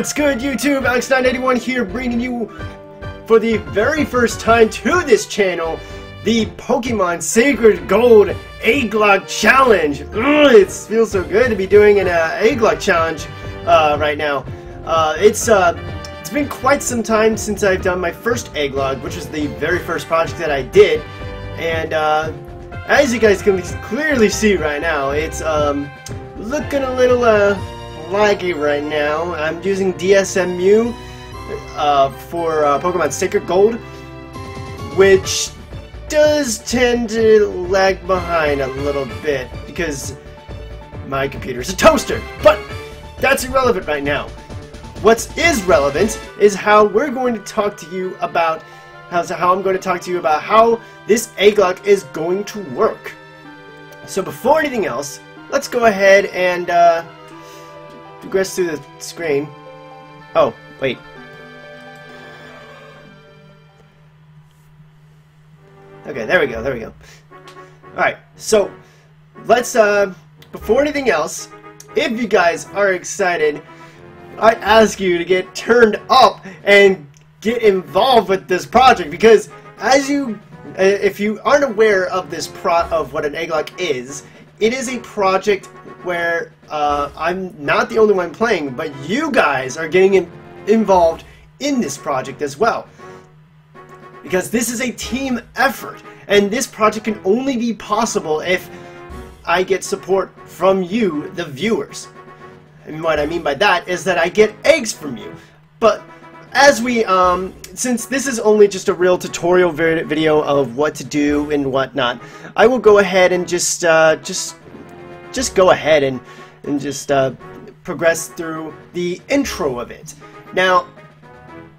What's good, YouTube? Alex981 here, bringing you, for the very first time to this channel, the Pokemon Sacred Gold Egglocke Challenge. Ugh, it feels so good to be doing an uh, Egglocke Challenge uh, right now. Uh, it's uh, it's been quite some time since I've done my first Egglocke, which was the very first project that I did, and uh, as you guys can clearly see right now, it's um, looking a little uh, laggy right now. I'm using DeSmuME uh, for uh, Pokemon Sacred Gold, which does tend to lag behind a little bit because my computer is a toaster. But that's irrelevant right now. What is relevant is how we're going to talk to you about how I'm going to talk to you about how this Egglocke is going to work. So before anything else, let's go ahead and uh, progress through the screen. Oh, wait. Okay, there we go, there we go. Alright, so let's, uh, before anything else, if you guys are excited, I ask you to get turned up and get involved with this project because as you uh, if you aren't aware of this pro of what an egglocke is it is a project where uh, I'm not the only one playing but you guys are getting in involved in this project as well. Because this is a team effort and this project can only be possible if I get support from you the viewers. And what I mean by that is that I get eggs from you. But as we, um, since this is only just a real tutorial video of what to do and whatnot, I will go ahead and just, uh, just, just go ahead and, and just, uh, progress through the intro of it. Now,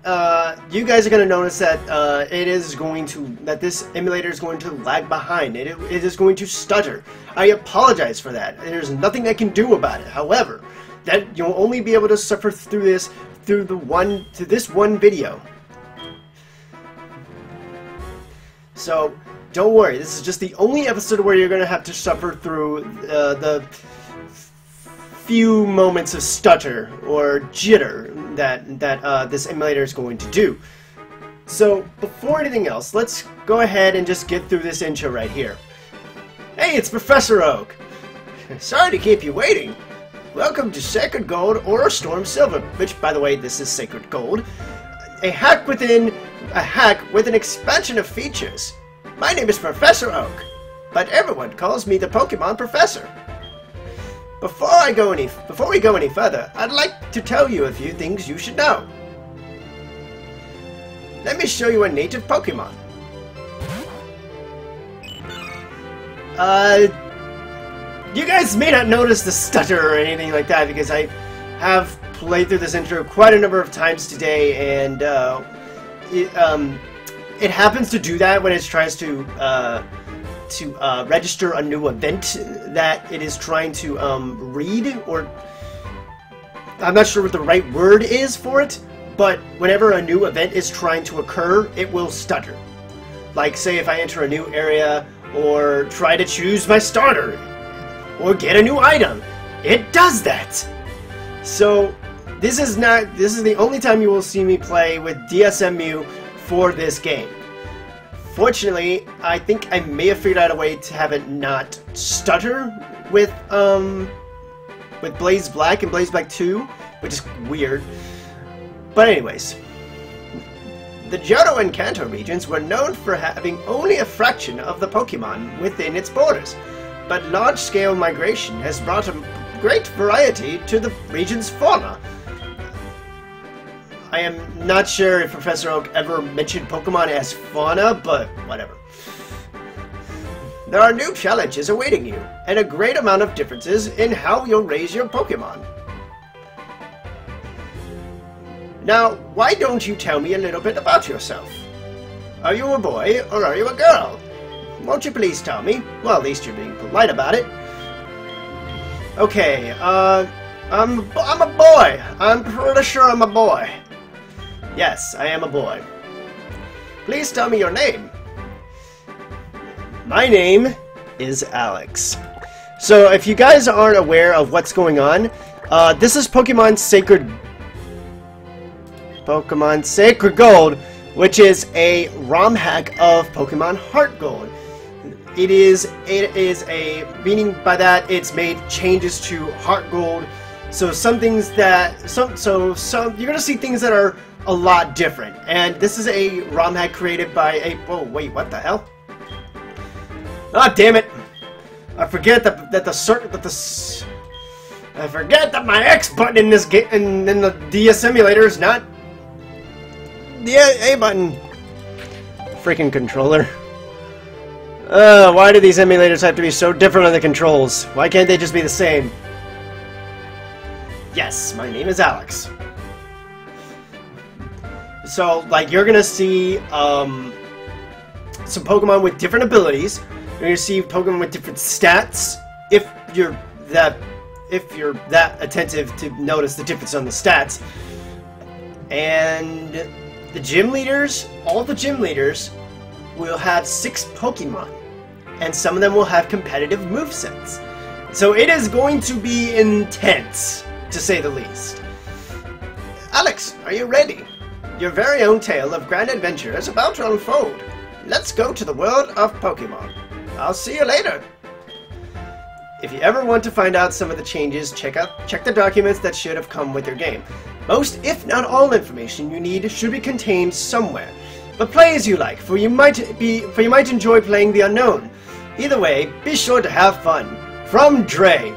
uh, you guys are going to notice that uh, it is going to, that this emulator is going to lag behind. It, it is going to stutter. I apologize for that. There's nothing I can do about it. However, that you'll only be able to suffer through this through the one to this one video. So don't worry, this is just the only episode where you're going to have to suffer through uh, the few moments of stutter or jitter that that uh, this emulator is going to do. So before anything else, let's go ahead and just get through this intro right here. Hey, it's Professor Oak. Sorry to keep you waiting. Welcome to Sacred Gold or Storm Silver, which, by the way, this is Sacred Gold. A hack within a hack with an expansion of features. My name is Professor Oak, but everyone calls me the Pokemon Professor. Before I go any before we go any further, I'd like to tell you a few things you should know. Let me show you a native Pokemon. Uh, you guys may not notice the stutter or anything like that because I have played through this intro quite a number of times today and uh, it, um, it happens to do that when it tries to uh, to uh, register a new event that it is trying to um, read or I'm not sure what the right word is for it but whenever a new event is trying to occur it will stutter like say if I enter a new area or try to choose my starter or get a new item. It does that! So, this is not, this is the only time you will see me play with DeSmuME for this game. Fortunately, I think I may have figured out a way to have it not stutter with, um, with Blaze Black and Blaze Black 2, which is weird. But anyways, the Johto and Kanto regions were known for having only a fraction of the Pokemon within its borders but large-scale migration has brought a great variety to the region's fauna. I am not sure if Professor Oak ever mentioned Pokemon as fauna, but whatever. There are new challenges awaiting you, and a great amount of differences in how you'll raise your Pokemon. Now, why don't you tell me a little bit about yourself? Are you a boy or are you a girl? Won't you please tell me? Well, at least you're being polite about it. Okay, uh, I'm, I'm a boy. I'm pretty sure I'm a boy. Yes, I am a boy. Please tell me your name. My name is Alex. So if you guys aren't aware of what's going on, uh, this is Pokemon Sacred Pokemon Sacred Gold, which is a ROM hack of Pokemon Heart Gold. It is it is a meaning by that it's made changes to Heart Gold. So some things that some so some you're gonna see things that are a lot different. And this is a ROM hack created by a whoa wait what the hell? Ah oh, damn it! I forget that that the circuit that the I forget that my X button in this game in, in the DS emulator is not the A button. Freaking controller. Uh, why do these emulators have to be so different on the controls? Why can't they just be the same? Yes, my name is Alex. So, like, you're gonna see, um, some Pokemon with different abilities. You're gonna see Pokemon with different stats, if you're that, if you're that attentive to notice the difference on the stats. And the gym leaders, all the gym leaders, will have six Pokemon and some of them will have competitive movesets. So it is going to be intense, to say the least. Alex, are you ready? Your very own tale of grand adventure is about to unfold. Let's go to the world of Pokemon. I'll see you later. If you ever want to find out some of the changes, check out check the documents that should have come with your game. Most, if not all, information you need should be contained somewhere. But play as you like, for you might be for you might enjoy playing the unknown. Either way, be sure to have fun. From Dre.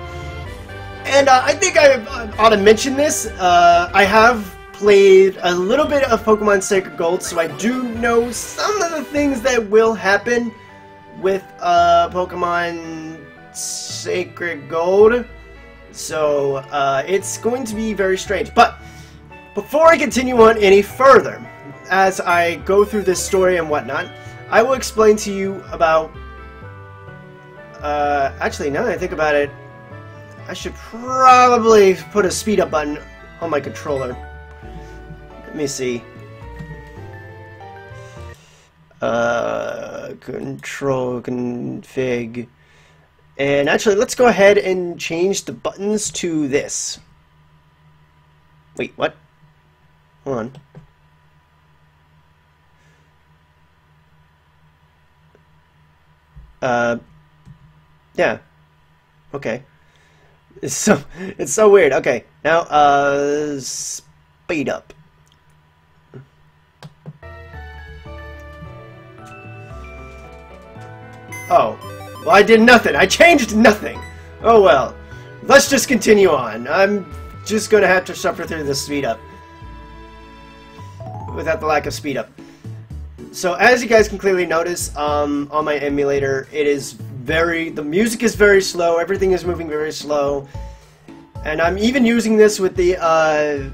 And uh, I think I ought to mention this. Uh, I have played a little bit of Pokemon Sacred Gold, so I do know some of the things that will happen with uh, Pokemon Sacred Gold. So uh, it's going to be very strange. But before I continue on any further, as I go through this story and whatnot, I will explain to you about uh, actually, now that I think about it, I should probably put a speed up button on my controller. Let me see. Uh, control config. And actually, let's go ahead and change the buttons to this. Wait, what? Hold on. Uh, yeah. Okay. It's so it's so weird. Okay, now uh, speed up. Oh, well I did nothing. I changed nothing. Oh well. Let's just continue on. I'm just gonna have to suffer through the speed up without the lack of speed up. So as you guys can clearly notice um, on my emulator, it is very, the music is very slow, everything is moving very slow. And I'm even using this with the uh,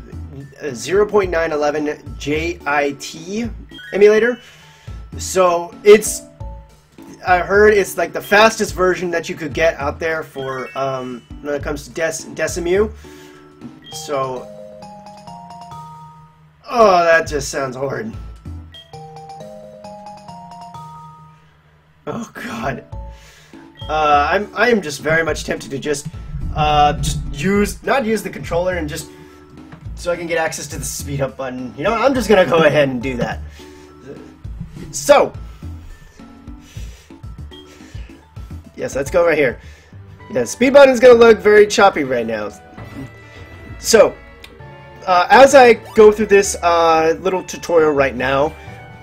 0.911 JIT emulator. So it's, I heard it's like the fastest version that you could get out there for um, when it comes to Des DeSmuME. So, oh, that just sounds horrid. Oh god. Uh, I'm I am just very much tempted to just uh, just use not use the controller and just so I can get access to the speed up button. You know, I'm just gonna go ahead and do that. So, yes, let's go right here. Yeah, speed button is gonna look very choppy right now. So, uh, as I go through this uh, little tutorial right now,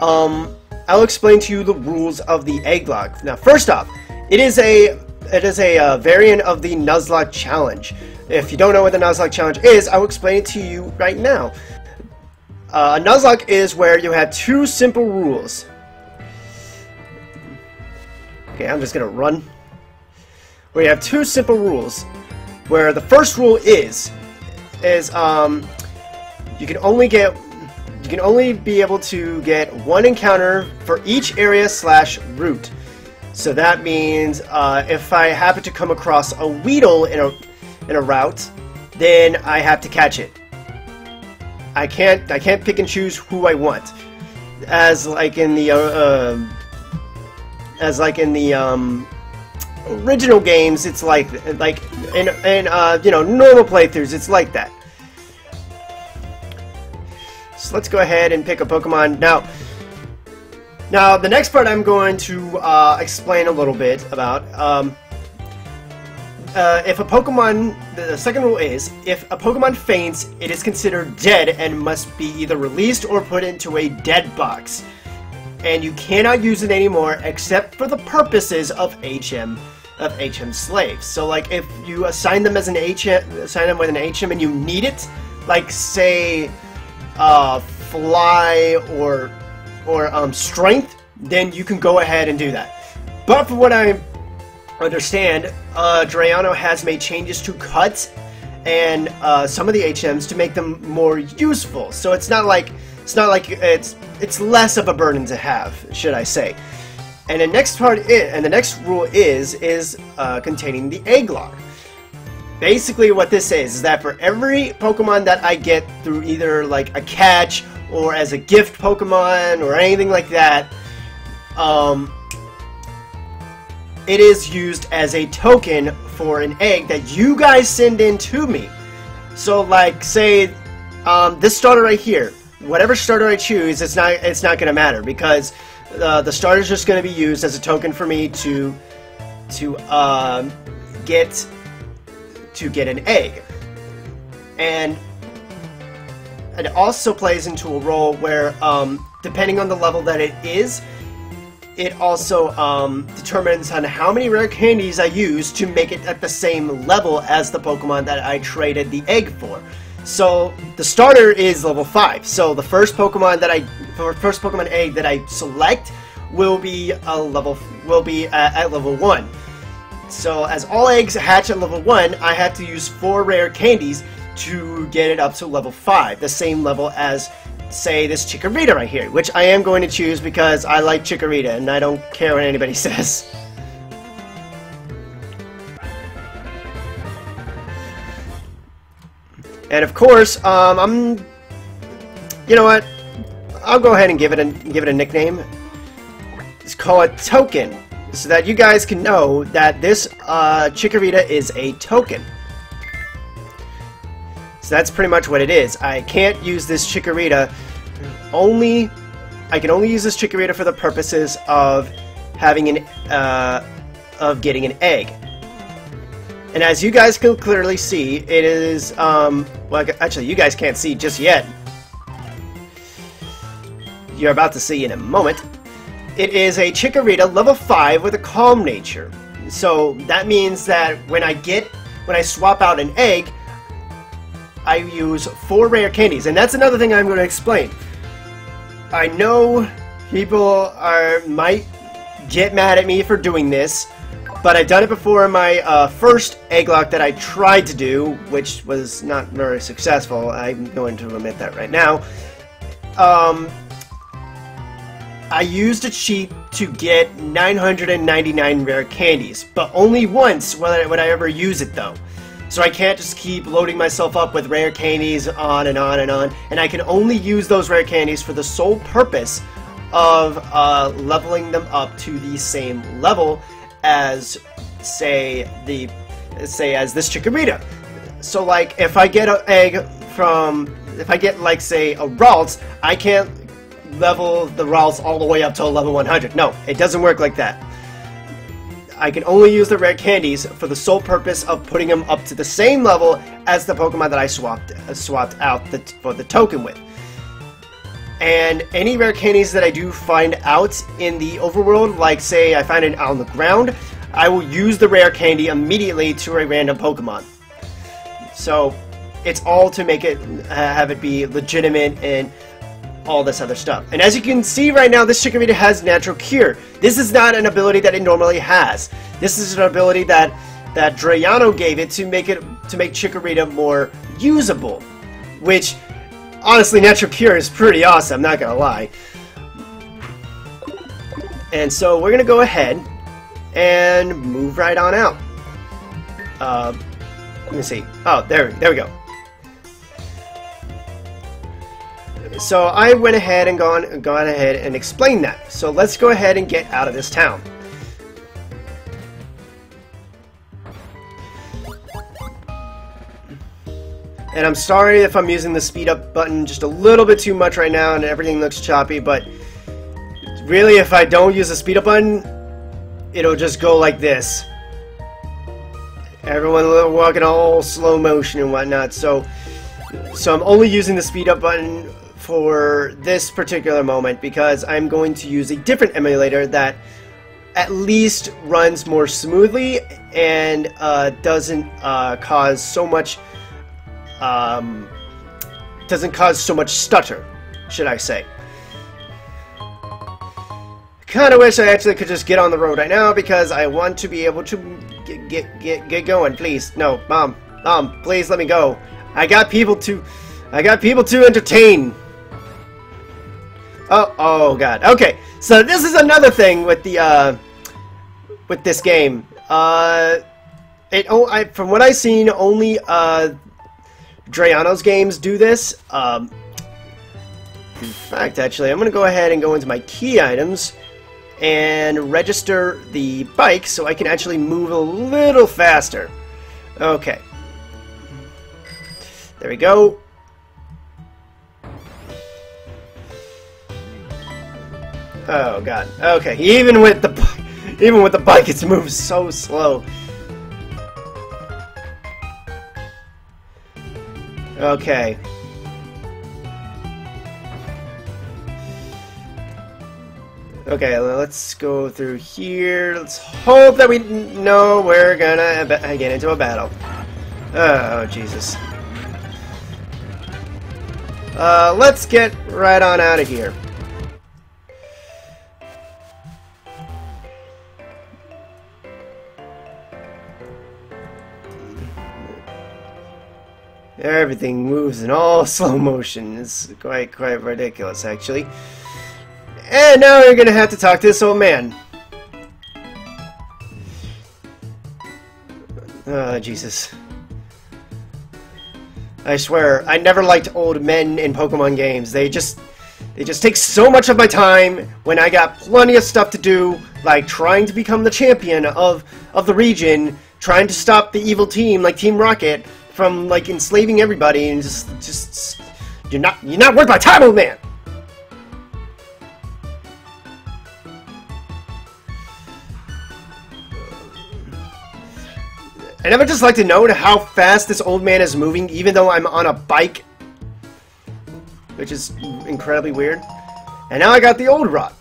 um, I'll explain to you the rules of the Egglocke. Now, first off, it is a it is a uh, variant of the Nuzlocke challenge. If you don't know what the Nuzlocke challenge is, I will explain it to you right now. Uh, a Nuzlocke is where you have two simple rules. Okay, I'm just gonna run. Where you have two simple rules. Where the first rule is, is um, you can only get you can only be able to get one encounter for each area slash route. So that means uh, if I happen to come across a Weedle in a in a route, then I have to catch it. I can't I can't pick and choose who I want, as like in the uh, uh, as like in the um, original games. It's like like in in uh, you know normal playthroughs. It's like that. So let's go ahead and pick a Pokemon. Now, now the next part I'm going to uh, explain a little bit about. Um, uh, if a Pokemon, the second rule is, if a Pokemon faints, it is considered dead and must be either released or put into a dead box. And you cannot use it anymore except for the purposes of HM of HM slaves. So like if you assign them as an HM, assign them with an HM and you need it, like say, uh, fly or or um, strength, then you can go ahead and do that. But for what I understand, uh, Drayano has made changes to cuts and uh, some of the HMs to make them more useful. So it's not like it's not like it's it's less of a burden to have, should I say? And the next part is, and the next rule is is uh, containing the Egglocke. Basically, what this is is that for every Pokemon that I get through either like a catch or as a gift Pokemon or anything like that, um, it is used as a token for an egg that you guys send in to me. So, like, say, um, this starter right here, whatever starter I choose, it's not it's not gonna matter because uh, the starter is just gonna be used as a token for me to to um, get to get an egg, and it also plays into a role where, um, depending on the level that it is, it also um, determines on how many rare candies I use to make it at the same level as the Pokemon that I traded the egg for. So the starter is level 5. So the first Pokemon that I first Pokemon egg that I select will be a level will be at, at level 1. So as all eggs hatch at level 1, I have to use 4 rare candies to get it up to level 5, the same level as say this Chikorita right here, which I am going to choose because I like Chikorita and I don't care what anybody says. And of course, um, I'm, you know what? I'll go ahead and give it a give it a nickname. Let's call it Token, so that you guys can know that this uh, Chikorita is a token. So that's pretty much what it is. I can't use this Chikorita only... I can only use this Chikorita for the purposes of having an... Uh, of getting an egg. And as you guys can clearly see, it is, um, well, actually, you guys can't see just yet. You're about to see in a moment. It is a Chikorita level 5 with a calm nature. So that means that when I get, when I swap out an egg, I use four rare candies, and that's another thing I'm going to explain. I know people are might get mad at me for doing this, but I've done it before in my uh, first Egglocke that I tried to do, which was not very successful. I'm going to admit that right now. Um, I used a cheat to get 999 rare candies, but only once would I, I ever use it though. So I can't just keep loading myself up with rare candies on and on and on. And I can only use those rare candies for the sole purpose of uh, leveling them up to the same level as, say, the say as this Chikorita. So like, if I get an egg from, if I get like say a Ralts, I can't level the Ralts all the way up to level 100. No, it doesn't work like that. I can only use the rare candies for the sole purpose of putting them up to the same level as the Pokemon that I swapped uh, swapped out the, for the token with. And any rare candies that I do find out in the overworld, like say I find it on the ground, I will use the rare candy immediately to a random Pokemon. So it's all to make it uh, have it be legitimate and all this other stuff. And as you can see right now, this Chikorita has Natural Cure. This is not an ability that it normally has. This is an ability that that Drayano gave it to make it to make Chikorita more usable. Which, honestly, Natural Cure is pretty awesome, I'm not gonna lie. And so we're gonna go ahead and move right on out. Uh, let me see. Oh, there, there we go. So I went ahead and gone, gone ahead and explained that. So let's go ahead and get out of this town. And I'm sorry if I'm using the speed up button just a little bit too much right now and everything looks choppy, but really if I don't use the speed up button, it'll just go like this. Everyone walking all slow motion and whatnot, so so I'm only using the speed up button for this particular moment because I'm going to use a different emulator that at least runs more smoothly and uh, doesn't uh, cause so much um, doesn't cause so much stutter, should I say. Kind of wish I actually could just get on the road right now because I want to be able to get, get, get, get going. Please, no, mom, mom, please let me go. I got people to, I got people to entertain. Oh, oh god. Okay, so this is another thing with the, uh, with this game. Uh, it, oh, I, from what I've seen, only, uh, Drayano's games do this. Um, in fact, actually, I'm to go ahead and go into my key items and register the bike so I can actually move a little faster. Okay. There we go. Oh god. Okay, even with the even with the bike it's moves so slow. Okay. Okay, let's go through here. Let's hope that we know we're gonna get into a battle. Oh, Jesus. Uh, let's get right on out of here. Everything moves in all slow motion. It's quite, quite ridiculous, actually. And now we're gonna have to talk to this old man. Oh, Jesus. I swear, I never liked old men in Pokemon games. They just... They just take so much of my time when I got plenty of stuff to do, like trying to become the champion of, of the region, trying to stop the evil team like Team Rocket from like enslaving everybody and just just you're not you're not worth my time, old man. I never just like to know how fast this old man is moving, even though I'm on a bike. Which is incredibly weird. And now I got the old rot.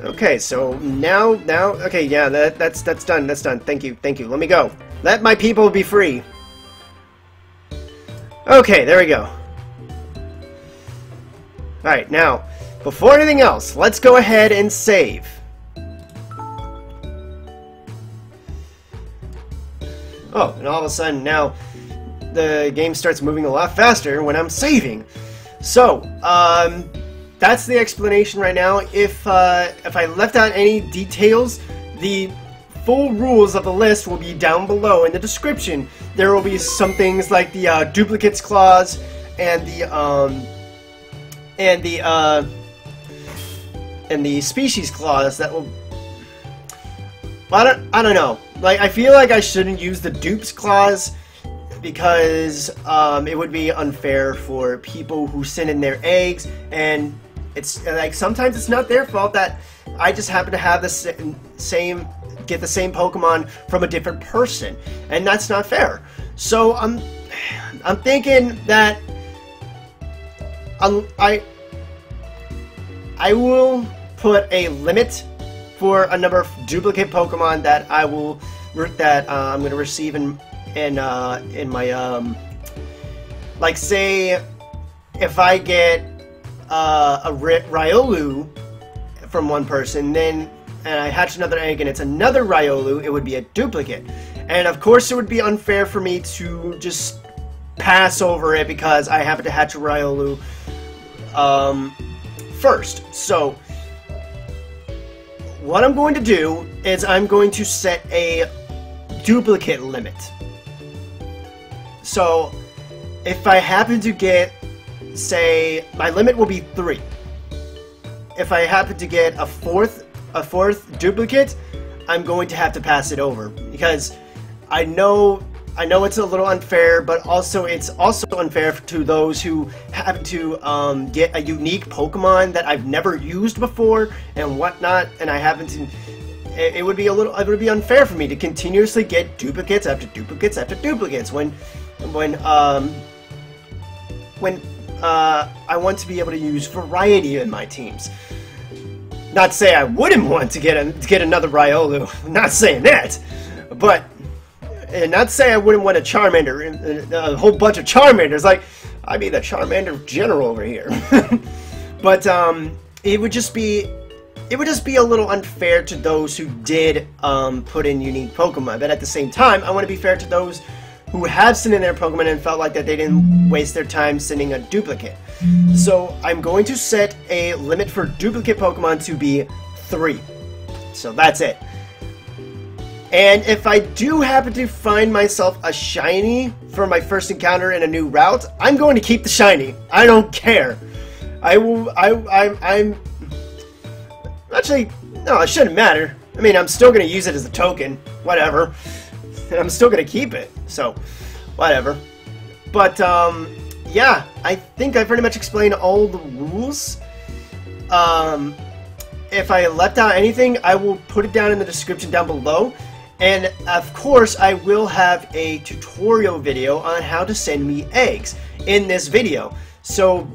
Okay, so now, now, okay, yeah, that, that's, that's done, that's done. Thank you, thank you. Let me go. Let my people be free. Okay, there we go. Alright, now, before anything else, let's go ahead and save. Oh, and all of a sudden now the game starts moving a lot faster when I'm saving. So, um, that's the explanation right now. If uh, if I left out any details, the full rules of the list will be down below in the description. There will be some things like the uh, duplicates clause and the um, and the uh, and the species clause that will. I don't. I don't know. Like, I feel like I shouldn't use the dupes clause because um, it would be unfair for people who send in their eggs, and it's like sometimes it's not their fault that I just happen to have the same get the same Pokemon from a different person, and that's not fair. So I'm I'm thinking that um, I I will put a limit for a number of duplicate Pokemon that I will that uh, I'm going to receive in in uh, in my um, like say if I get uh, a Riolu from one person, then and I hatch another egg and it's another Riolu, it would be a duplicate. And of course, it would be unfair for me to just pass over it because I happen to hatch a Riolu um, first. So what I'm going to do is I'm going to set a duplicate limit. So, if I happen to get, say, my limit will be three. If I happen to get a fourth, a fourth duplicate, I'm going to have to pass it over because I know I know it's a little unfair, but also it's also unfair to those who have to um, get a unique Pokemon that I've never used before and whatnot, and I haven't. It, it would be a little. It would be unfair for me to continuously get duplicates after duplicates after duplicates when, when um, when uh, I want to be able to use variety in my teams. Not say I wouldn't want to get a, to get another Riolu. Not saying that, but and not say I wouldn't want a Charmander, a whole bunch of Charmanders. Like I'd be the Charmander general over here. but um, it would just be it would just be a little unfair to those who did um, put in unique Pokemon. But at the same time, I want to be fair to those who have sent in their Pokemon and felt like that they didn't waste their time sending a duplicate. So I'm going to set a limit for duplicate Pokemon to be three. So that's it. And if I do happen to find myself a shiny for my first encounter in a new route, I'm going to keep the shiny. I don't care. I will. I. I. I'm. Actually, no. It shouldn't matter. I mean, I'm still going to use it as a token. Whatever. I'm still going to keep it. So, whatever. But um, yeah, I think I pretty much explained all the rules. Um, if I left out anything, I will put it down in the description down below. And of course, I will have a tutorial video on how to send me eggs in this video. So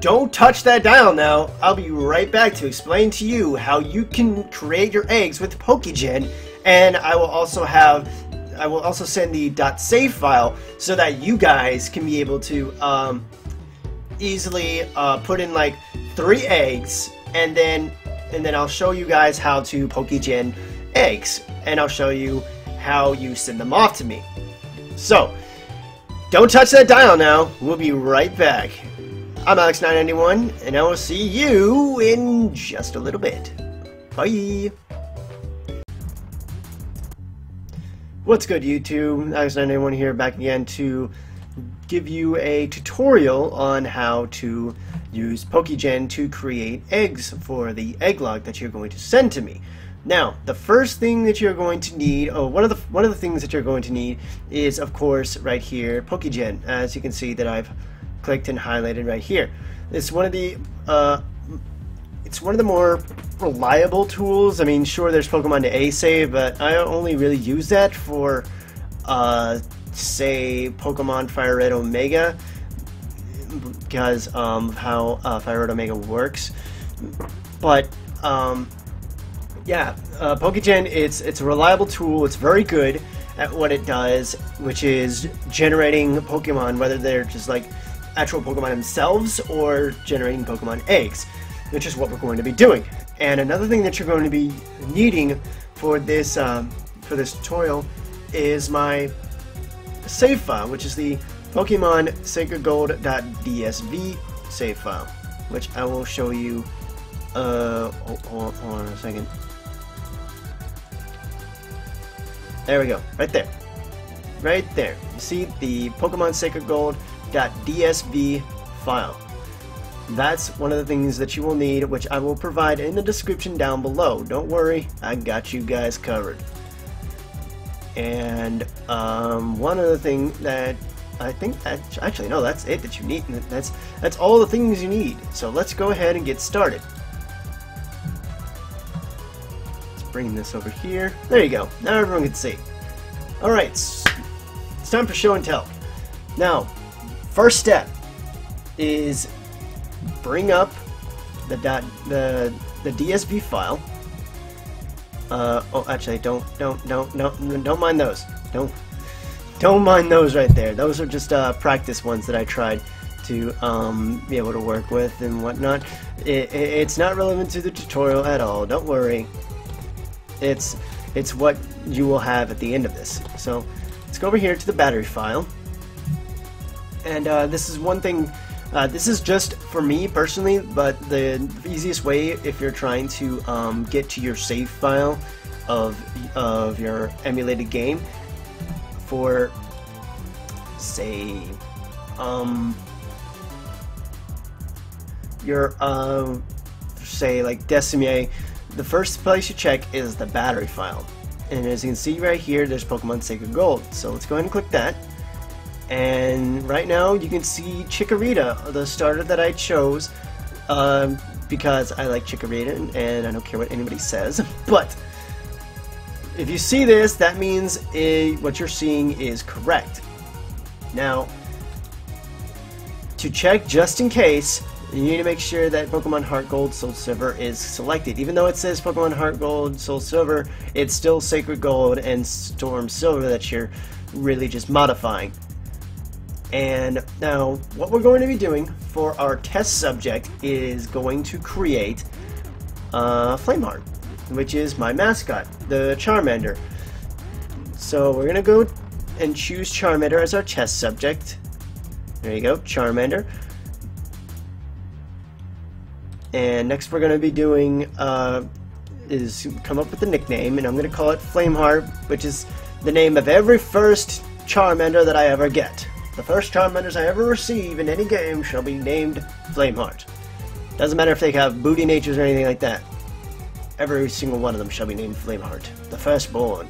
don't touch that dial now. I'll be right back to explain to you how you can create your eggs with Pokegen. And I will also have I will also send the .save file so that you guys can be able to um, easily uh, put in like three eggs and then and then I'll show you guys how to Pokegen eggs and I'll show you how you send them off to me. So, don't touch that dial now. We'll be right back. I'm Alex991, and I will see you in just a little bit. Bye! What's good, YouTube? Alex991 here, back again to give you a tutorial on how to use Pokegen to create eggs for the Egglocke that you're going to send to me. Now, the first thing that you're going to need, oh, one of the one of the things that you're going to need is, of course, right here, Pokegen. As you can see that I've clicked and highlighted right here. It's one of the uh, it's one of the more reliable tools. I mean, sure, there's Pokemon to A save, but I only really use that for, uh, say, Pokemon Fire Red Omega because um, how uh, Fire Red Omega works. But um, yeah, uh, Pokegen, it's, it's a reliable tool, it's very good at what it does, which is generating Pokemon, whether they're just like actual Pokemon themselves or generating Pokemon eggs, which is what we're going to be doing. And another thing that you're going to be needing for this um, for this tutorial is my save file, which is the Pokemon SacredGold.dsv save file, which I will show you. Uh, hold, hold on a second. There we go, right there. Right there. You see the Pokemon Sacred Gold.dsv file. That's one of the things that you will need, which I will provide in the description down below. Don't worry, I got you guys covered. And um, one other thing that I think actually no, that's it that you need. That's that's all the things you need. So let's go ahead and get started. Let's bring this over here. There you go. Now everyone can see. Alright, it's time for show and tell. Now, first step is bring up the dot, the the DSV file. Uh, oh, actually, don't don't don't don't don't mind those. Don't don't mind those right there. Those are just uh, practice ones that I tried to um, be able to work with and whatnot. It, it, it's not relevant to the tutorial at all. Don't worry. It's it's what you will have at the end of this. So let's go over here to the battery file. And uh, this is one thing, uh, this is just for me personally, but the easiest way if you're trying to um, get to your save file of, of your emulated game for, say, um, your, uh, say, like DeSmuME the first place you check is the battery file. And as you can see right here, there's Pokemon Sacred Gold. So let's go ahead and click that. And right now you can see Chikorita, the starter that I chose, um, because I like Chikorita and I don't care what anybody says. But if you see this, that means what you're seeing is correct. Now, to check just in case, you need to make sure that Pokemon Heart Gold Soul Silver is selected. Even though it says Pokemon Heart Gold Soul Silver, it's still Sacred Gold and Storm Silver that you're really just modifying. And now, what we're going to be doing for our test subject is going to create uh, Flameheart, which is my mascot, the Charmander. So we're going to go and choose Charmander as our test subject. There you go, Charmander. And next we're going to be doing uh, is come up with a nickname, and I'm going to call it Flameheart, which is the name of every first Charmander that I ever get. The first Charmanders I ever receive in any game shall be named Flameheart. Doesn't matter if they have booty natures or anything like that. Every single one of them shall be named Flameheart. The firstborn.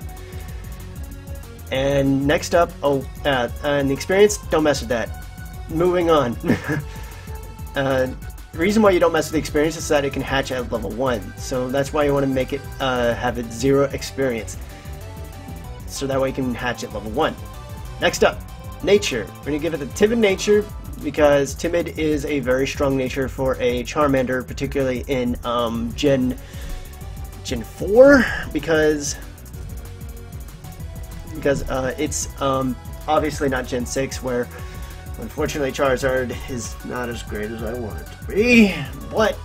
And next up, oh, uh, and the experience, don't mess with that. Moving on. uh, the reason why you don't mess with the experience is that it can hatch at level 1. So that's why you want to make it uh, have it 0 experience. So that way you can hatch at level 1. Next up, nature. We're going to give it the timid nature because timid is a very strong nature for a Charmander, particularly in um, Gen Gen 4 because because uh, it's um, obviously not Gen 6 where Unfortunately, Charizard is not as great as I want it to be, but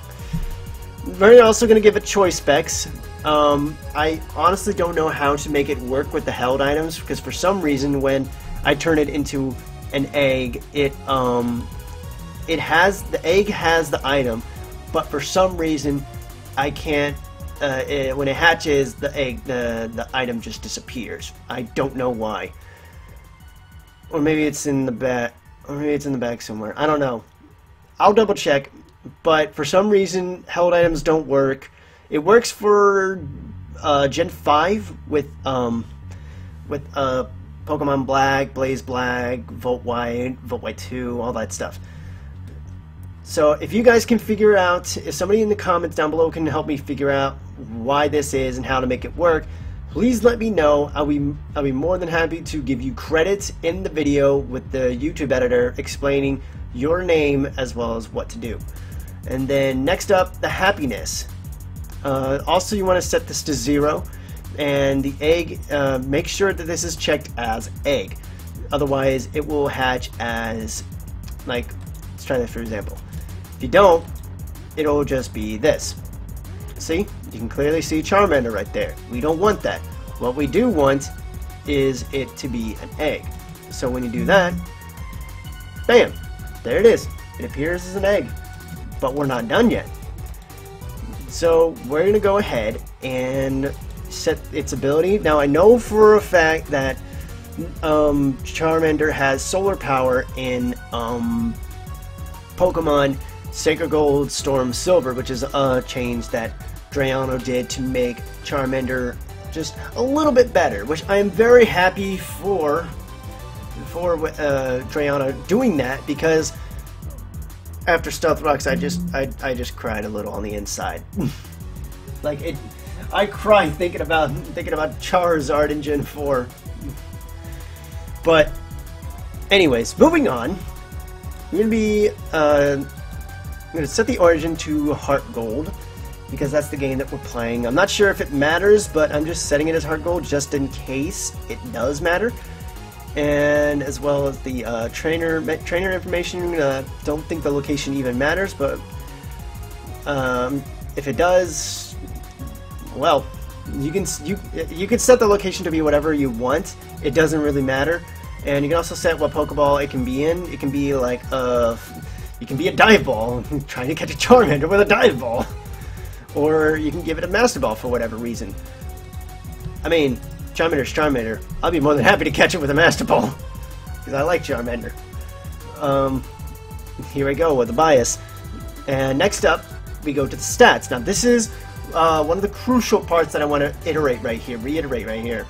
we're also going to give it choice specs. Um, I honestly don't know how to make it work with the held items because for some reason when I turn it into an egg, it um, it has the egg has the item, but for some reason I can't. Uh, it, when it hatches, the egg the the item just disappears. I don't know why. Or maybe it's in the back. Or maybe it's in the back somewhere. I don't know. I'll double check. But for some reason, held items don't work. It works for uh, Gen 5 with um, with uh, Pokemon Black, Blaze Black, Volt White, Volt White 2, all that stuff. So if you guys can figure out, if somebody in the comments down below can help me figure out why this is and how to make it work, please let me know. I'll be, I'll be more than happy to give you credits in the video with the YouTube editor explaining your name as well as what to do. And then next up, the happiness. Uh, also, you want to set this to zero. And the egg, uh, make sure that this is checked as egg. Otherwise, it will hatch as, like, let's try that for example. If you don't, it'll just be this. See? You can clearly see Charmander right there. We don't want that. What we do want is it to be an egg. So when you do that, bam, there it is. It appears as an egg. But we're not done yet. So we're to go ahead and set its ability. Now I know for a fact that um, Charmander has solar power in um, Pokemon Sacred Gold Storm Silver, which is a change that Drayano did to make Charmander just a little bit better, which I am very happy for for uh, Drayano doing that because after Stealth Rocks, I just I, I just cried a little on the inside. like it, I cry thinking about thinking about Charizard in Gen 4. But, anyways, moving on. I'm gonna be uh, I'm gonna set the origin to Heart Gold because that's the game that we're playing. I'm not sure if it matters, but I'm just setting it as Heart Gold just in case it does matter. And as well as the uh, trainer trainer information, uh, don't think the location even matters, but um, if it does, well, you can you you can set the location to be whatever you want. It doesn't really matter, and you can also set what Pokeball it can be in. It can be like a you can be a dive ball trying to catch a Charmander with a dive ball or you can give it a Master Ball for whatever reason. I mean, Charmander's Charmander. I'll be more than happy to catch it with a Master Ball, because I like Charmander. Um, here we go with the bias. And next up, we go to the stats. Now this is uh, one of the crucial parts that I want to iterate right here, reiterate right here.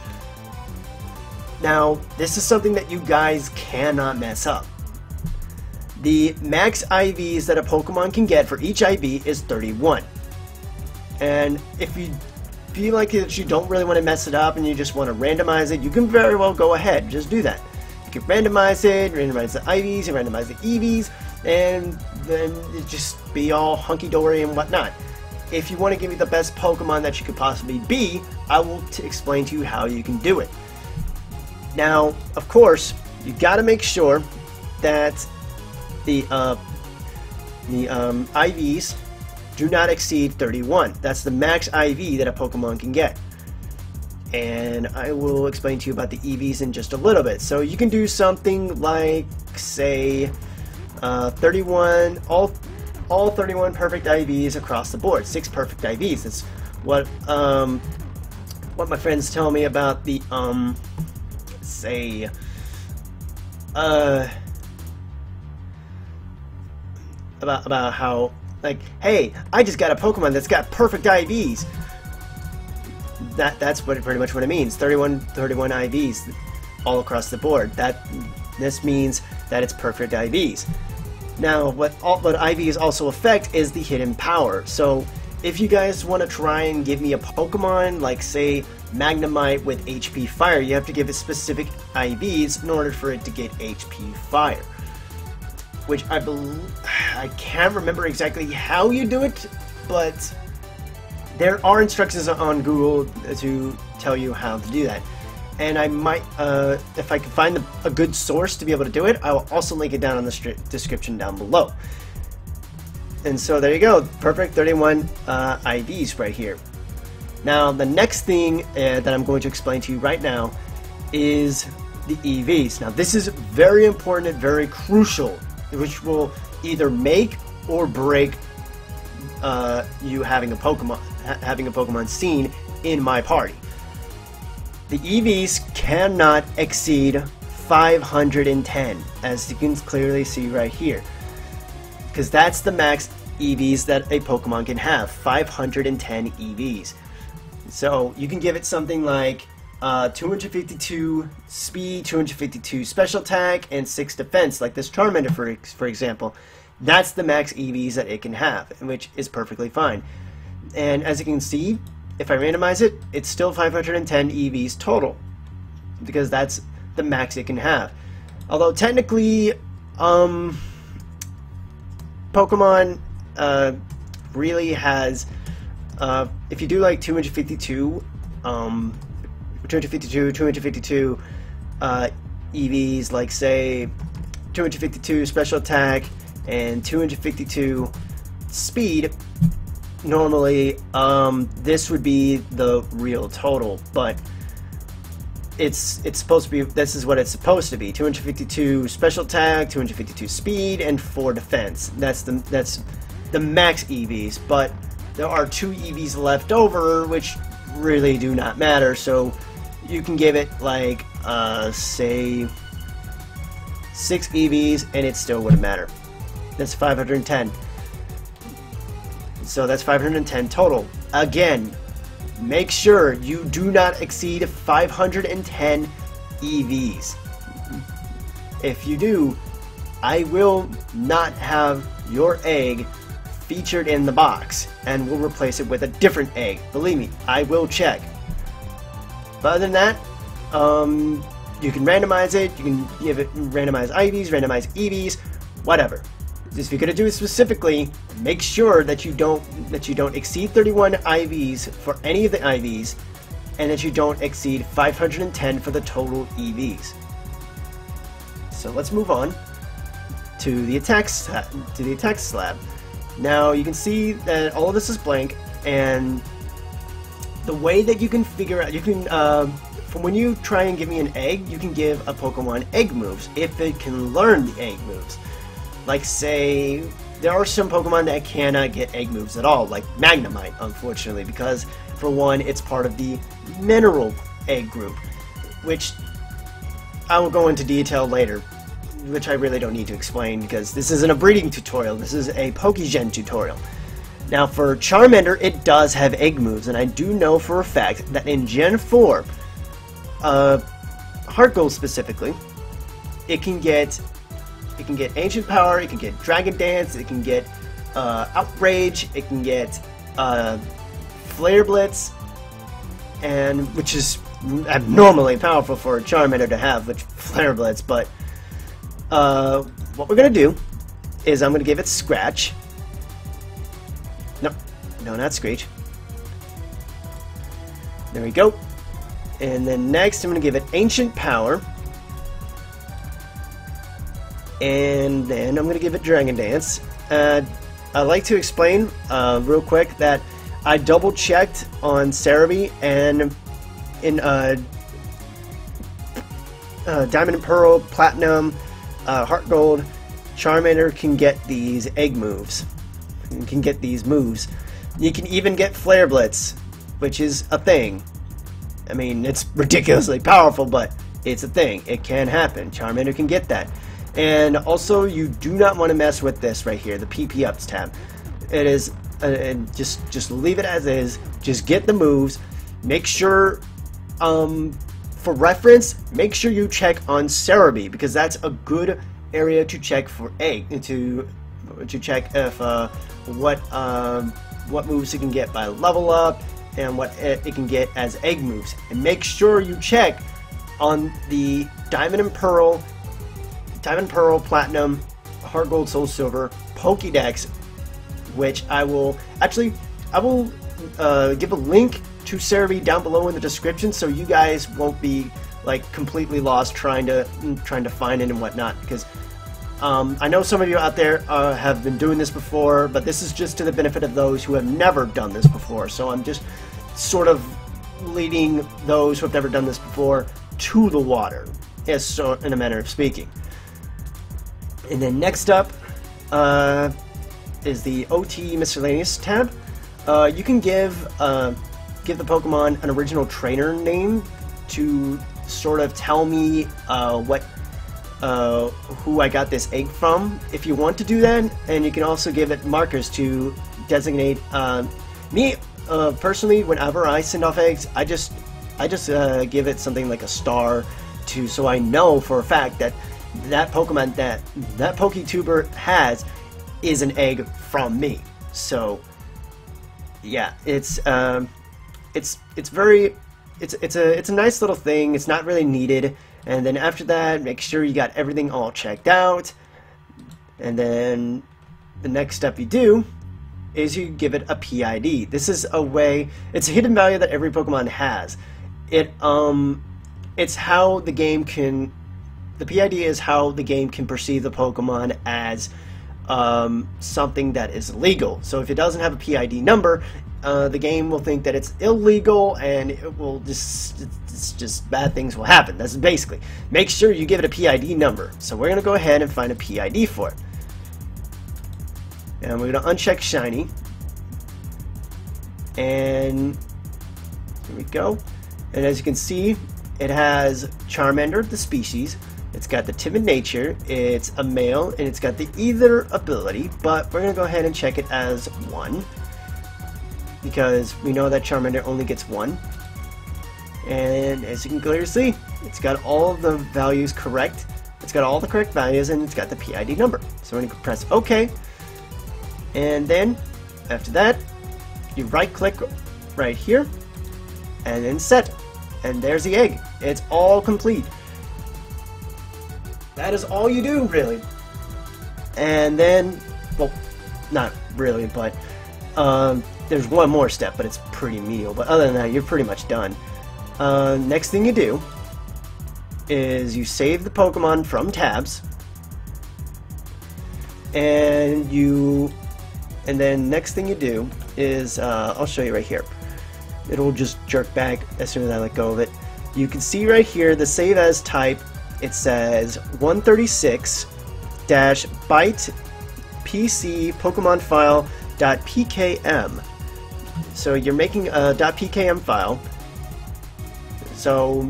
Now, this is something that you guys cannot mess up. The max IVs that a Pokemon can get for each IV is 31. And if you feel like that you don't really want to mess it up and you just want to randomize it, you can very well go ahead. Just do that. You can randomize it, randomize the IVs, and randomize the EVs, and then just be all hunky-dory and whatnot. If you want to give me the best Pokemon that you could possibly be, I will explain to you how you can do it. Now, of course, you got to make sure that the uh, the um, IVs do not exceed 31. That's the max IV that a Pokemon can get. And I will explain to you about the EVs in just a little bit. So you can do something like, say, uh, 31, all, all 31 perfect IVs across the board. Six perfect IVs. That's what, um, what my friends tell me about the, um, say, uh, about, about how like, hey, I just got a Pokemon that's got perfect IVs. That that's what pretty much what it means. 31 31 IVs all across the board. That this means that it's perfect IVs. Now, what what IVs also affect is the hidden power. So, if you guys want to try and give me a Pokemon, like say Magnemite with HP Fire, you have to give it specific IVs in order for it to get HP Fire which I believe I can't remember exactly how you do it, but there are instructions on Google to tell you how to do that. And I might, uh, if I can find a good source to be able to do it, I will also link it down in the description down below. And so there you go, perfect 31 uh, IVs right here. Now the next thing uh, that I'm going to explain to you right now is the EVs. Now this is very important and very crucial which will either make or break uh, you having a Pokemon ha having a Pokemon seen in my party. The EVs cannot exceed 510, as you can clearly see right here, because that's the max EVs that a Pokemon can have, 510 EVs. So you can give it something like uh, 252 speed, 252 special attack, and 6 defense, like this Charmander, for, for example. That's the max EVs that it can have, which is perfectly fine. And as you can see, if I randomize it, it's still 510 EVs total, because that's the max it can have. Although technically, um, Pokemon uh, really has, uh, if you do like 252, um, 252, 252 uh, EVs, like say 252 special attack and 252 speed, normally um, this would be the real total, but it's it's supposed to be this is what it's supposed to be 252 special attack 252 speed and 4 defense that's the that's the max EVs but there are two EVs left over which really do not matter so you can give it like uh, say six EVs and it still wouldn't matter. That's 510. So that's 510 total. Again, make sure you do not exceed 510 EVs. If you do, I will not have your egg featured in the box and we'll replace it with a different egg. Believe me, I will check. But other than that, um, you can randomize it, you can give it randomize IVs, randomize EVs, whatever. If you're gonna do it specifically, make sure that you don't that you don't exceed 31 IVs for any of the IVs, and that you don't exceed 510 for the total EVs. So let's move on to the attacks to the attack slab. Now you can see that all of this is blank, and the way that you can figure out, you can, uh, from when you try and give me an egg, you can give a Pokemon egg moves if it can learn the egg moves. Like, say, there are some Pokemon that cannot get egg moves at all, like Magnemite, unfortunately, because, for one, it's part of the mineral egg group, which I will go into detail later, which I really don't need to explain because this isn't a breeding tutorial, this is a Pokegen tutorial. Now for Charmander, it does have egg moves, and I do know for a fact that in Gen 4, uh, Heart Gold specifically, it can get it can get Ancient Power, it can get Dragon Dance, it can get uh, Outrage, it can get uh, Flare Blitz, and which is abnormally powerful for a Charmander to have, which Flare Blitz. But uh, what we're gonna do is I'm gonna give it Scratch. No, no, not Screech. There we go. And then next, I'm gonna give it Ancient Power. And then I'm going to give it Dragon Dance. Uh, I'd like to explain uh, real quick that I double checked on Serebii and in uh, uh, Diamond and Pearl, Platinum, uh, Heart Gold, Charmander can get these egg moves. You can get these moves. You can even get Flare Blitz, which is a thing. I mean, it's ridiculously powerful, but it's a thing. It can happen. Charmander can get that. And also, you do not want to mess with this right here, the PP ups tab. It is, uh, and just just leave it as is. Just get the moves. Make sure, um, for reference, make sure you check on Serebii because that's a good area to check for egg to to check if uh, what um, what moves it can get by level up and what it can get as egg moves. And make sure you check on the Diamond and Pearl Diamond Pearl, Platinum, Heart Gold, Soul Silver, Pokédex, which I will actually I will uh, give a link to Serebii down below in the description, so you guys won't be like completely lost trying to trying to find it and whatnot. Because um, I know some of you out there uh, have been doing this before, but this is just to the benefit of those who have never done this before. So I'm just sort of leading those who have never done this before to the water, as so in a manner of speaking. And then next up uh, is the OT Miscellaneous tab. Uh, you can give uh, give the Pokemon an original trainer name to sort of tell me uh, what uh, who I got this egg from if you want to do that, and you can also give it markers to designate uh, me personally. Whenever I send off eggs, I just I just give it something like a star to so I know for a fact that that Pokemon that that PokeTuber has is an egg from me. So yeah, it's um, it's it's very it's it's a it's a nice little thing. It's not really needed. And then after that, make sure you got everything all checked out. And then the next step you do is you give it a PID. This is a way. It's a hidden value that every Pokemon has. It um, it's how the game can the PID is how the game can perceive the Pokemon as um, something that is legal. So if it doesn't have a PID number, uh, the game will think that it's illegal and it will just it's just bad things will happen. That's basically make sure you give it a PID number. So we're gonna go ahead and find a PID for it, and we're gonna uncheck shiny, and here we go. And as you can see, it has Charmander, the species, it's got the timid nature, it's a male, and it's got the either ability, but we're going to go ahead and check it as 1. Because we know that Charmander only gets 1. And as you can clearly see, it's got all the values correct. It's got all the correct values, and it's got the PID number. So we're going to press OK. And then, after that, you right click right here, and then set. And there's the egg. It's all complete. That is all you do, really. And then, well, not really, but um, there's one more step, but it's pretty menial. But other than that, you're pretty much done. Uh, next thing you do is you save the Pokemon from tabs, and you, and then next thing you do is uh, I'll show you right here. It'll just jerk back as soon as I let go of it. You can see right here the save as type it says 136 dash byte pc pokemon file dot pkm so you're making a .pkm file so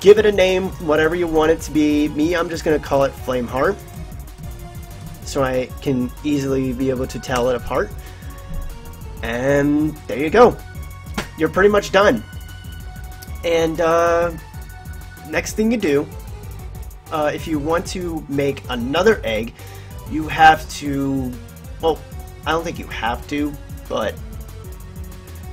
give it a name whatever you want it to be me I'm just gonna call it flame heart so I can easily be able to tell it apart And there you go. You're pretty much done. And uh, next thing you do, uh, if you want to make another egg, you have to. Well, I don't think you have to, but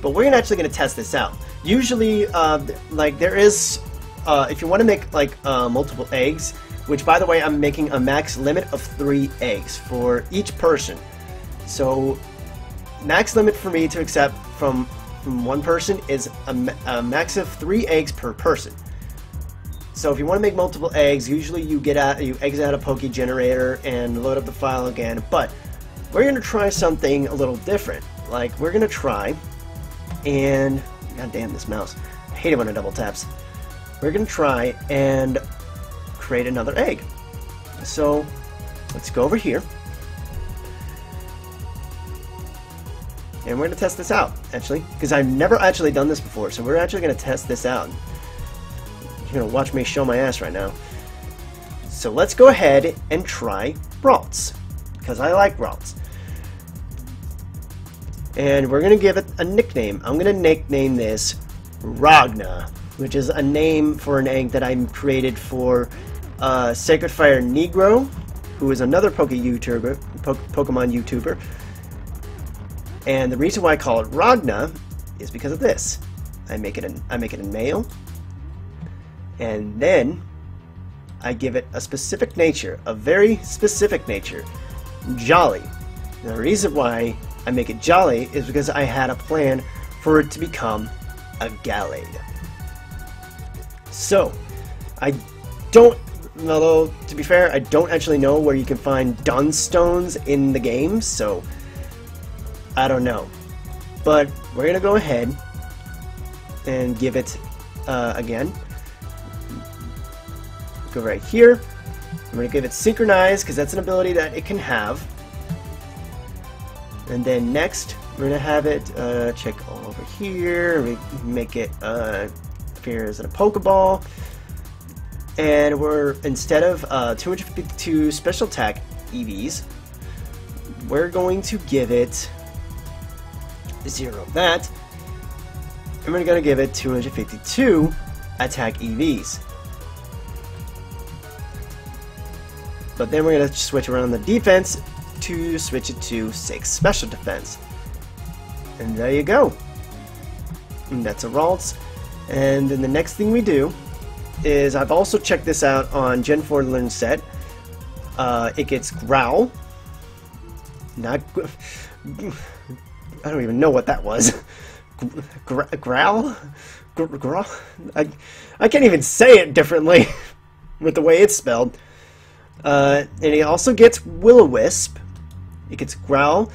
but we're actually going to test this out. Usually, uh, like there is, uh, if you want to make like uh, multiple eggs, which by the way, I'm making a max limit of three eggs for each person. So, max limit for me to accept from from one person is a, a max of three eggs per person. So if you want to make multiple eggs, usually you get out you exit out a Poke Generator and load up the file again. But we're gonna try something a little different. Like we're gonna try and god damn this mouse. I hate it when it double taps. We're gonna try and create another egg. So let's go over here. And we're going to test this out, actually, because I've never actually done this before, so we're actually going to test this out. You're to watch me show my ass right now. So let's go ahead and try Ralts, because I like Ralts. And we're to give it a nickname. I'm to nickname this Ragna, which is a name for an egg that I created for uh, Sacred Fire Negro, who is another Poke YouTuber, po Pokemon YouTuber. And the reason why I call it Ragna is because of this. I make it a, I make it a male, and then I give it a specific nature, a very specific nature, Jolly. The reason why I make it Jolly is because I had a plan for it to become a Gallade. So, I don't although to be fair, I don't actually know where you can find Dawnstones in the game, so I don't know. But we're gonna go ahead and give it uh, again. Go right here. I'm gonna give it Synchronize because that's an ability that it can have. And then next, we're gonna have it uh, check all over here. We make it uh, appear as a Pokeball and we're instead of uh, 252 special attack EVs, we're going to give it zero that, and we're going to give it 252 attack EVs. But then we're going to switch around the defense to switch it to 6 special defense. And there you go. And that's a Ralts. And then the next thing we do is I've also checked this out on Gen 4 Learn Set. Uh, it gets Growl. Not. I don't even know what that was. growl? growl? I, I can't even say it differently with the way it's spelled. Uh, and it also gets Will-O-Wisp. It gets Growl.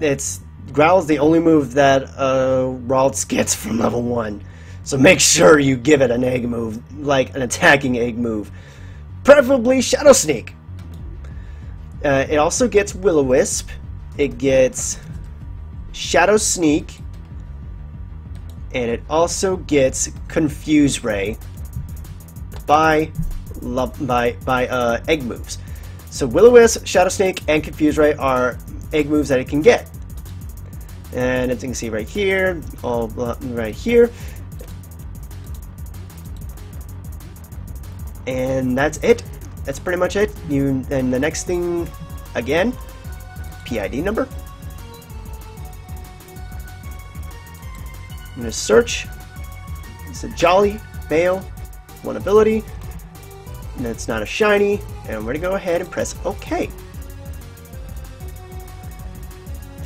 It's Growl is the only move that uh, Ralts gets from level 1. So make sure you give it an egg move, like an attacking egg move. Preferably Shadow Sneak. Uh, it also gets Will-O-Wisp. It gets Shadow Sneak. And it also gets Confuse Ray by by by uh, egg moves. So Will-O-Wisp, Shadow Sneak, and Confuse Ray are egg moves that it can get. And as you can see right here, all right here, and that's it. That's pretty much it. You and the next thing, again, PID number. I'm gonna search. It's a Jolly Male, one ability, and it's not a shiny. And I'm gonna go ahead and press OK.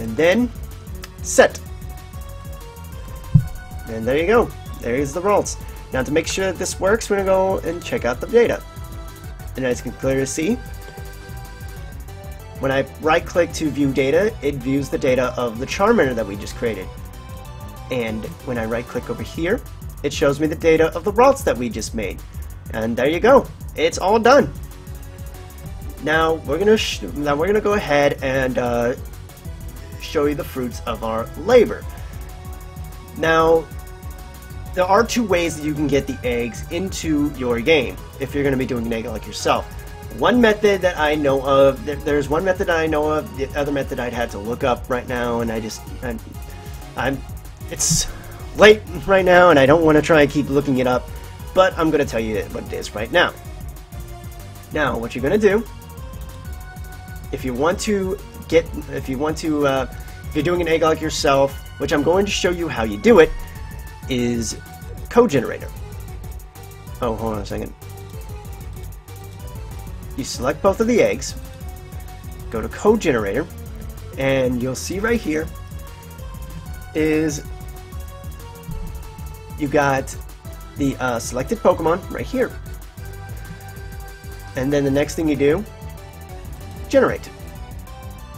And then set. And there you go. There's the Ralts. Now to make sure that this works, we're going to go and check out the data. And as you can clearly see, when I right click to view data, it views the data of the Charmander that we just created. And when I right click over here, it shows me the data of the Ralts that we just made. And there you go. It's all done. Now we're gonna now we're gonna go ahead and uh, show you the fruits of our labor. Now there are two ways that you can get the eggs into your game if you're going to be doing an Egglocke yourself. One method that I know of, there's one method I know of, the other method I'd have to look up right now, and I just, I, I'm it's late right now and I don't want to try and keep looking it up, but I'm going to tell you what it is right now. Now, what you're going to do, if you want to get, if you want to, uh, if you're doing an Egglocke yourself, which I'm going to show you how you do it, is code generator. Oh, hold on a second. You select both of the eggs, go to code generator, and you'll see right here is you got the uh, selected Pokemon right here. And then the next thing you do, generate.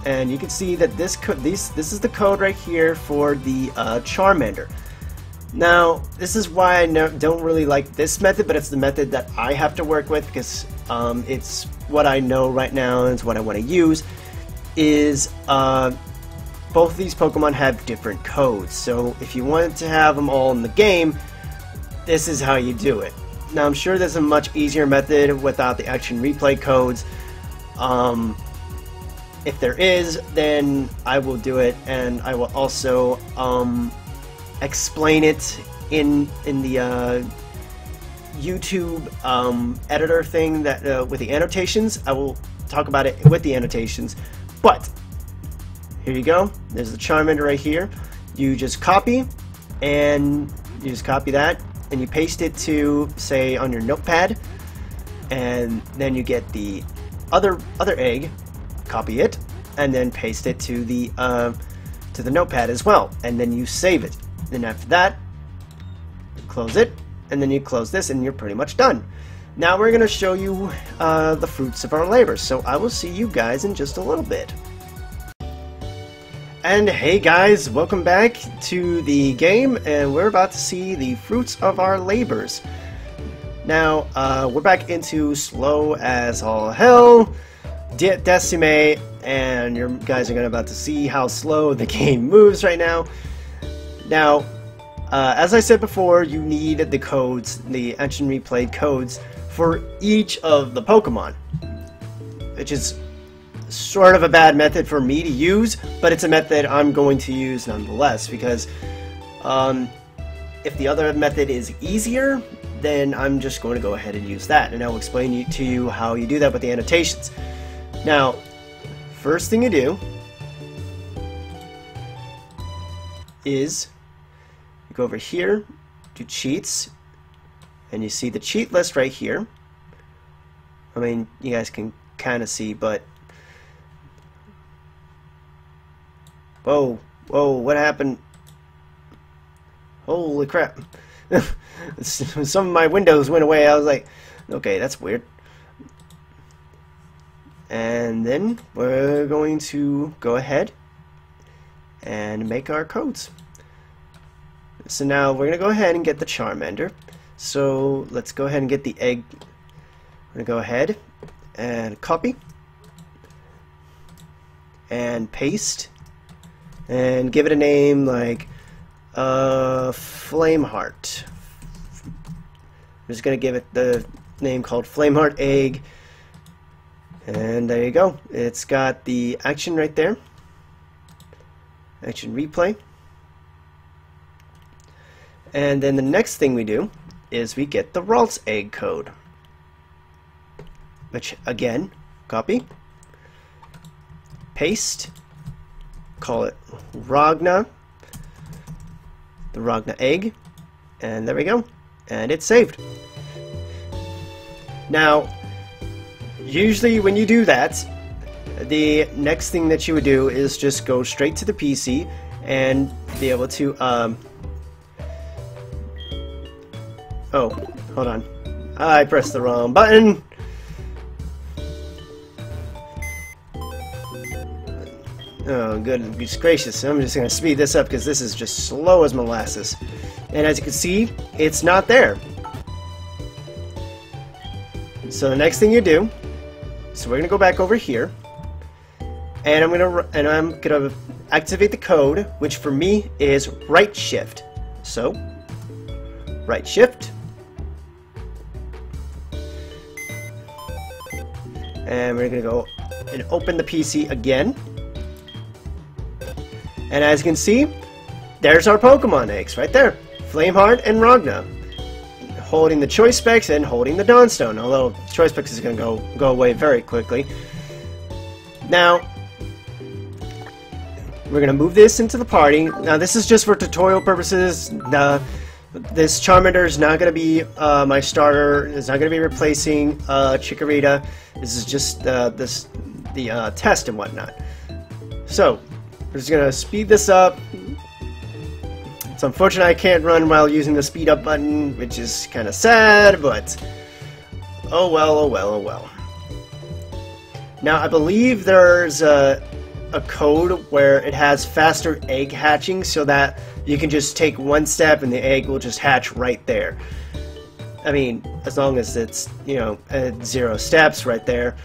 And you can see that this these this is the code right here for the uh, Charmander. Now, this is why I no don't really like this method, but it's the method that I have to work with because um, it's what I know right now and it's what I want to use. Is uh, both of these Pokemon have different codes, so if you wanted to have them all in the game, this is how you do it. Now I'm sure there's a much easier method without the action replay codes. Um, if there is, then I will do it, and I will also um, explain it in in the uh, YouTube um, editor thing that uh, with the annotations. I will talk about it with the annotations, but here you go. There's the Charmander right here. You just copy, and you just copy that, and you paste it to, say, on your notepad, and then you get the other other egg, copy it, and then paste it to the uh, to the notepad as well, and then you save it. Then after that, close it, and then you close this, and you're pretty much done. Now we're going to show you uh, the fruits of our labor, so I will see you guys in just a little bit. And hey guys, welcome back to the game, and we're about to see the fruits of our labors. Now, uh, we're back into slow as all hell, De DeSmuME, and you guys are gonna about to see how slow the game moves right now. Now, uh, as I said before, you need the codes, the action replayed codes, for each of the Pokemon, which is sort of a bad method for me to use, but it's a method I'm going to use nonetheless because um, if the other method is easier, then I'm just going to go ahead and use that, and I'll explain to you how you do that with the annotations. Now, first thing you do is you go over here to cheats, and you see the cheat list right here. I mean, you guys can kind of see, but Whoa, whoa, what happened? Holy crap. Some of my windows went away. I was like, okay, that's weird. And then we're going to go ahead and make our codes. So now we're going to go ahead and get the Charmander. So let's go ahead and get the egg. We're going to go ahead and copy and paste and give it a name like uh, Flameheart. I'm just going to give it the name called Flameheart Egg. And there you go. It's got the action right there. Action replay. And then the next thing we do is we get the Ralts egg code. Which, again, copy, paste, call it Ragna, the Ragna egg, and there we go, and it's saved. Now, usually when you do that, the next thing that you would do is just go straight to the PC and be able to, um, oh, hold on, I pressed the wrong button. Oh, goodness gracious. I'm just going to speed this up because this is just slow as molasses. And as you can see, it's not there. So the next thing you do, so we're going to go back over here. And I'm going to and I'm going to activate the code, which for me is right shift. So, right shift. And we're going to go and open the PC again. And as you can see, there's our Pokemon eggs right there. Flameheart and Ragna. Holding the Choice Specs and holding the Dawnstone, although Choice Specs is going to go, go away very quickly. Now, we're going to move this into the party. Now, this is just for tutorial purposes. The, this Charmander is not going to be uh, my starter. It's not going to be replacing uh, Chikorita. This is just uh, this the uh, test and whatnot. So, we're just to speed this up. It's unfortunate I can't run while using the speed up button, which is kind of sad, but oh well, oh well, oh well. Now, I believe there's a, a code where it has faster egg hatching so that you can just take one step and the egg will just hatch right there. I mean, as long as it's, you know, at zero steps right there.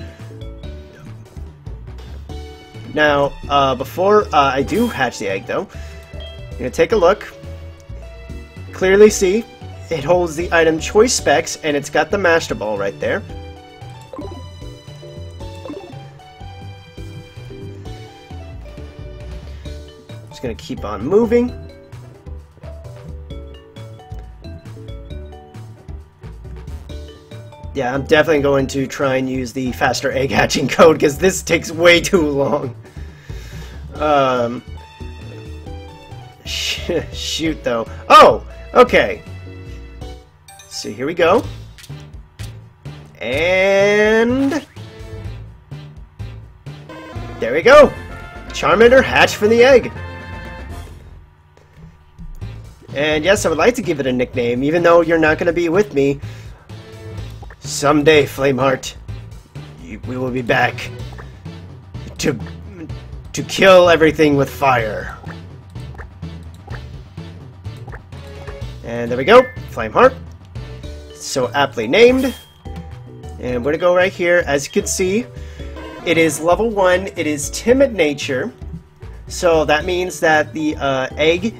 Now, uh, before uh, I do hatch the egg, though, I'm going to take a look. Clearly see it holds the item choice specs, and it's got the Master Ball right there. Just going to keep on moving. Yeah, I'm definitely going to try and use the faster egg hatching code because this takes way too long. Um, sh shoot though. Oh, okay. So here we go. And there we go. Charmander hatched from the egg. And yes, I would like to give it a nickname, even though you're not going to be with me. Someday, Flameheart, we will be back to to kill everything with fire. And there we go, Flameheart. So aptly named. And I'm going to go right here. As you can see, it is level 1. It is timid nature. So that means that the uh, egg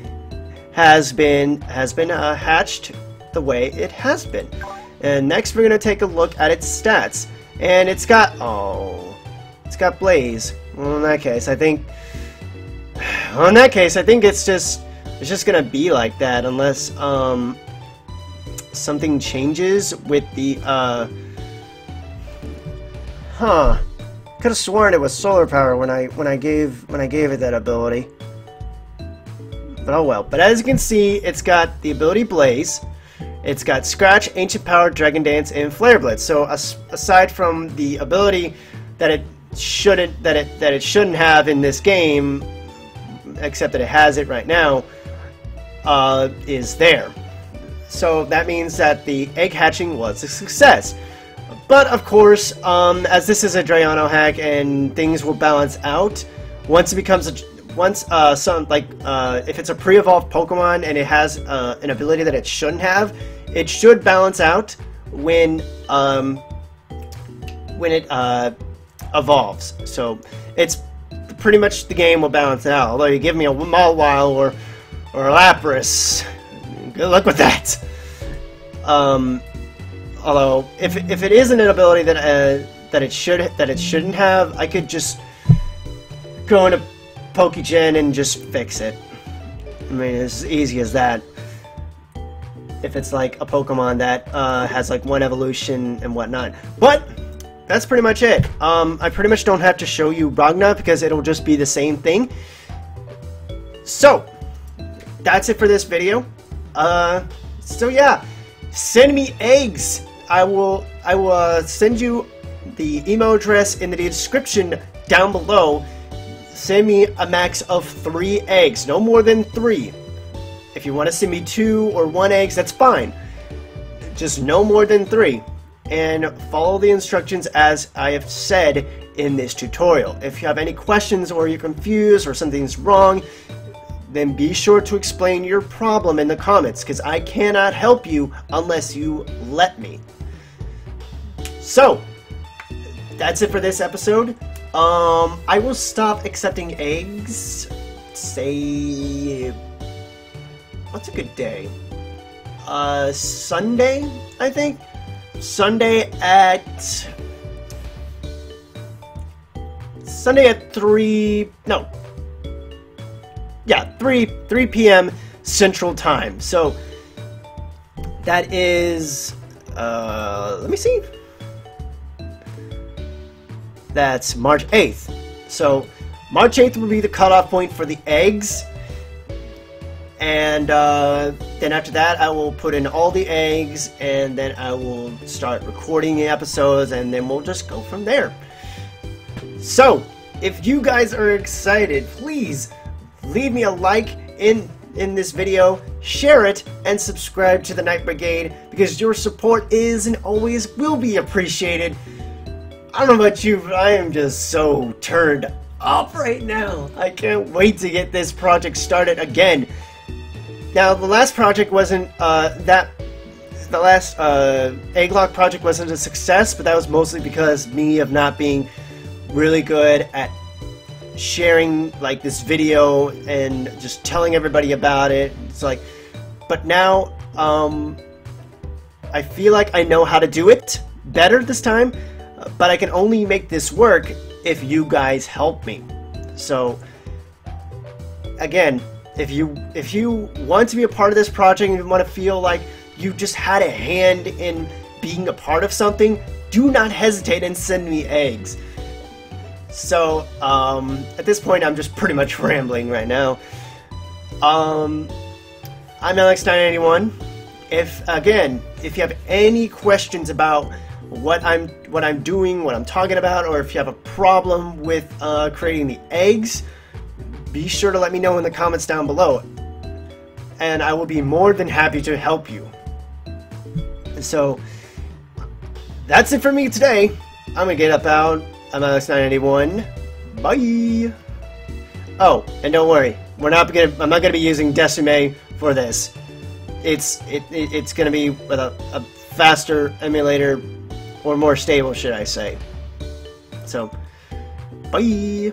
has been has been uh, hatched the way it has been. And next we're going to take a look at its stats. And it's got... Oh... It's got Blaze. Well, in that case, I think... Well, in that case, I think it's just... It's just to be like that unless, um... Something changes with the, uh... Huh. Could have sworn it was solar power when I when I gave when I gave it that ability. But oh well. But as you can see, it's got the ability Blaze. It's got Scratch, Ancient Power, Dragon Dance, and Flare Blitz. So as aside from the ability that it shouldn't that it that it shouldn't have in this game, except that it has it right now, uh, is there. So that means that the egg hatching was a success. But of course, um, as this is a Drayano hack and things will balance out, once it becomes a once uh, some like uh, if it's a pre-evolved Pokemon and it has uh, an ability that it shouldn't have, it should balance out when um, when it uh, evolves. So it's pretty much the game will balance out. Although you give me a Mawile or or Lapras, good luck with that. Um, although if if it isn't an ability that uh, that it should that it shouldn't have, I could just go into Pokegen and just fix it. I mean, it's as easy as that. If it's like a Pokemon that uh, has like one evolution and whatnot. But, that's pretty much it. Um, I pretty much don't have to show you Ragna because it'll just be the same thing. So, that's it for this video. Uh, so yeah, send me eggs. I will, I will uh, send you the email address in the description down below send me a max of three eggs, no more than three. If you want to send me two or one eggs, that's fine. Just no more than three. And follow the instructions as I have said in this tutorial. If you have any questions or you're confused or something's wrong, then be sure to explain your problem in the comments because I cannot help you unless you let me. So, that's it for this episode. Um, I will stop accepting eggs. Say, what's a good day? Uh, Sunday, I think. Sunday at Sunday at three. No. yeah, 3 3 p.m. Central Time. So that is uh, let me see. That's March 8th. So March 8th will be the cutoff point for the eggs. And uh, then after that, I will put in all the eggs, and then I will start recording the episodes, and then we'll just go from there. So, if you guys are excited, please leave me a like in in this video, share it, and subscribe to the Night Brigade because your support is and always will be appreciated. I don't know about you, but I am just so turned up right now. I can't wait to get this project started again. Now, the last project wasn't uh, that. The last uh, Egglocke project wasn't a success, but that was mostly because me of not being really good at sharing like this video and just telling everybody about it. It's like, but now um, I feel like I know how to do it better this time, but I can only make this work if you guys help me. So again, if you if you want to be a part of this project and you want to feel like you just had a hand in being a part of something, do not hesitate and send me eggs. So, um, at this point, I'm just pretty much rambling right now. Um, I'm Alex981. If again, if you have any questions about what I'm what I'm doing, what I'm talking about, or if you have a problem with uh, creating the eggs, be sure to let me know in the comments down below, and I will be more than happy to help you. So that's it for me today. I'm gonna get up out. I'm Alex981. Bye. Oh, and don't worry, we're not gonna. I'm not gonna be using DeSmuME for this. It's it, it it's gonna be with a, a faster emulator, or more stable, should I say? So, bye.